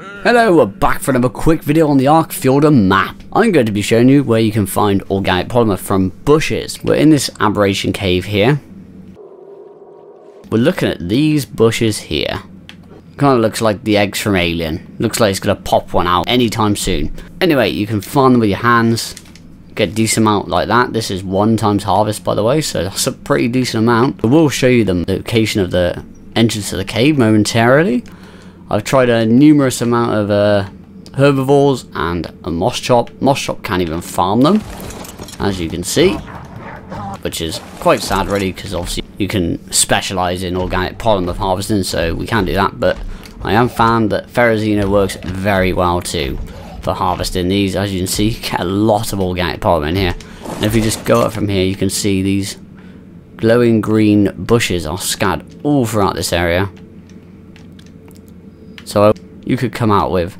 Hello, we're back for another quick video on the Arkfjordur map. I'm going to be showing you where you can find organic polymer from bushes. We're in this aberration cave here. We're looking at these bushes here. Kind of looks like the eggs from Alien. Looks like it's going to pop one out anytime soon. Anyway, you can find them with your hands. Get a decent amount like that. This is one times harvest by the way, so that's a pretty decent amount. I will show you the location of the entrance to the cave momentarily. I've tried a numerous amount of uh, herbivores and a Moschops. Moss chop can't even farm them, as you can see, which is quite sad really, because obviously you can specialise in organic polymer harvesting, so we can't do that, but I have found that Therizino works very well too for harvesting these. As you can see, you get a lot of organic polymer in here. And if you just go up from here, you can see these glowing green bushes are scattered all throughout this area. So you could come out with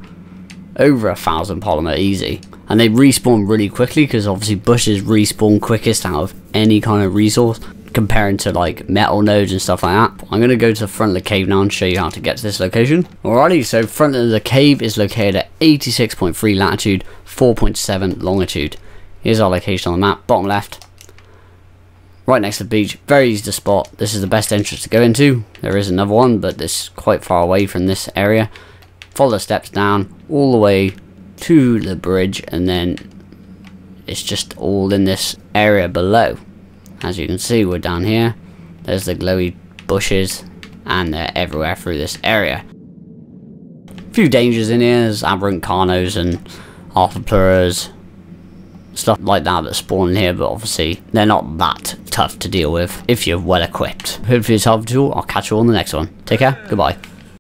over a thousand polymer easy. And they respawn really quickly because obviously bushes respawn quickest out of any kind of resource comparing to like metal nodes and stuff like that. I'm going to go to the front of the cave now and show you how to get to this location. Alrighty, so front of the cave is located at 86.3 latitude, 4.7 longitude. Here's our location on the map, bottom left. Right next to the beach, very easy to spot. This is the best entrance to go into. There is another one, but is quite far away from this area. Follow the steps down all the way to the bridge, and then it's just all in this area below. As you can see, we're down here. There's the glowy bushes, and they're everywhere through this area. A few dangers in here, there's aberrant carnos and arthropleuras, stuff like that that spawn here, but obviously they're not that tough to deal with if you're well equipped. Hopefully it's helpful. I'll catch you on the next one. Take care. Goodbye.